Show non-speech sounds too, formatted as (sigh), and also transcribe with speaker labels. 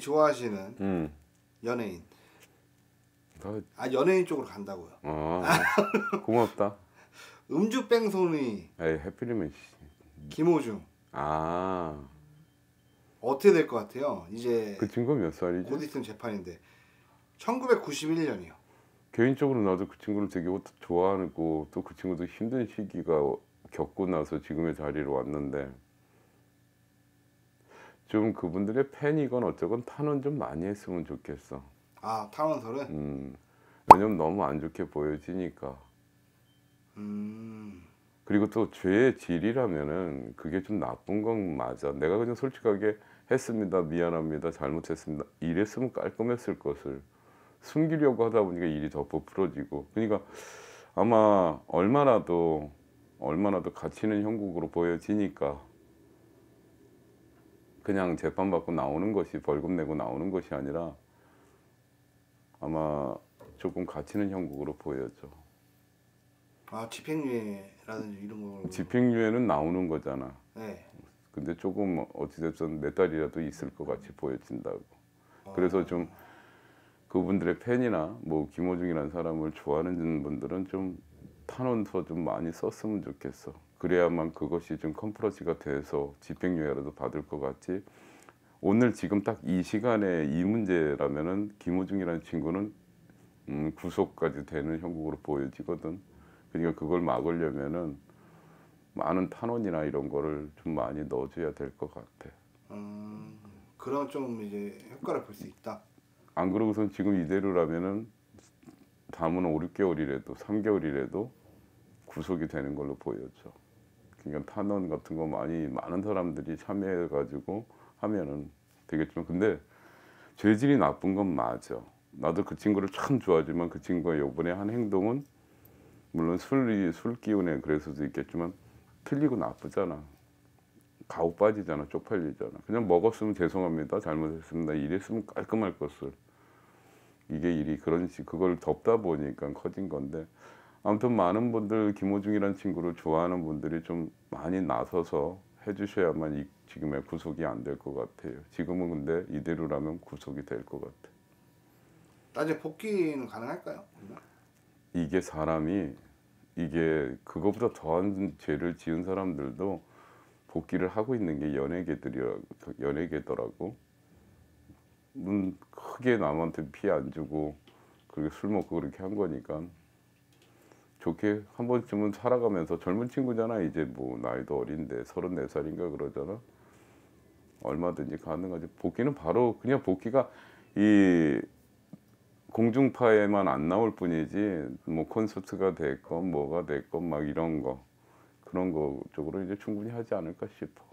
Speaker 1: 좋아하시는
Speaker 2: 음.
Speaker 1: 연예인.
Speaker 2: 나,
Speaker 1: 아 연예인 쪽으로 간다고요.
Speaker 2: 어, 고맙다. (laughs)
Speaker 1: 음주 뺑소니
Speaker 2: 에이, 해피리면 씨.
Speaker 1: 김호중
Speaker 2: 아,
Speaker 1: 어떻게 될 것 같아요? 이제
Speaker 2: 그 친구 몇 살이지?
Speaker 1: 곧 있으면 재판인데 1991년이요.
Speaker 2: 개인적으로 나도 그 친구를 되게 좋아하고 또 그 친구도 힘든 시기가 겪고 나서 지금의 자리로 왔는데 좀 그분들의 팬이건 어쩌건 탄원 좀 많이 했으면 좋겠어.
Speaker 1: 아 탄원서는
Speaker 2: 음, 왜냐면 너무 안 좋게 보여지니까.
Speaker 1: 음,
Speaker 2: 그리고 또 죄의 질이라면은 그게 좀 나쁜 건 맞아. 내가 그냥 솔직하게 했습니다. 미안합니다. 잘못했습니다. 이랬으면 깔끔했을 것을 숨기려고 하다 보니까 일이 더 부풀어지고. 그러니까 아마 얼마나도 얼마나도 가치 있는 형국으로 보여지니까 그냥 재판 받고 나오는 것이 벌금 내고 나오는 것이 아니라 아마 조금 가치 있는 형국으로 보여져.
Speaker 1: 아 집행유예라든지 이런 거.
Speaker 2: 집행유예는 나오는 거잖아.
Speaker 1: 네.
Speaker 2: 근데 조금 어찌됐든 몇 달이라도 있을 것 같이 보여진다고. 그래서 좀 그분들의 팬이나 뭐 김호중이라는 사람을 좋아하는 분들은 좀 탄원서 좀 많이 썼으면 좋겠어. 그래야만 그것이 좀 컨프러지가 돼서 집행유예라도 받을 것 같지. 오늘 지금 딱 이 시간에 이 문제라면은 김호중이라는 친구는 음, 구속까지 되는 형국으로 보여지거든. 그러니까 그걸 막으려면은 많은 탄원이나 이런 거를 좀 많이 넣어줘야 될 것 같아.
Speaker 1: 음, 그럼 좀 이제 효과를 볼 수 있다.
Speaker 2: 안 그러고선 지금 이대로라면은 다음은 5, 6개월이라도 3개월이라도 구속이 되는 걸로 보여져. 그러니까 탄원 같은 거 많이 많은 사람들이 참여해 가지고 하면은 되겠지만 근데 죄질이 나쁜 건 맞아. 나도 그 친구를 참 좋아하지만 그 친구가 요번에 한 행동은 물론 술이 술 기운에 그래서 도 있겠지만 틀리고 나쁘잖아. 가오 빠지잖아, 쪽팔리잖아. 그냥 먹었으면 죄송합니다, 잘못했습니다. 이랬으면 깔끔할 것을. 이게 일이 그런 식 그걸 덮다 보니까 커진 건데 아무튼 많은 분들 김호중이라는 친구를 좋아하는 분들이 좀 많이 나서서 해주셔야만 이, 지금의 구속이 안 될 것 같아요. 지금은 근데 이대로라면 구속이 될 것 같아.
Speaker 1: 나중에 복귀는 가능할까요?
Speaker 2: 이게 사람이 이게 그거보다 더한 죄를 지은 사람들도 복귀를 하고 있는 게 연예계들이라 연예계더라고. 음, 크게 남한테 피해 안 주고 그렇게 술 먹고 그렇게 한 거니까 좋게 한 번쯤은 살아가면서 젊은 친구잖아. 이제 뭐 나이도 어린데 서른네 살인가 그러잖아. 얼마든지 가능하지. 복귀는 바로 그냥 복귀가 이 공중파에만 안 나올 뿐이지 뭐 콘서트가 됐건 뭐가 됐건 막 이런 거 그런 거 쪽으로 이제 충분히 하지 않을까 싶어.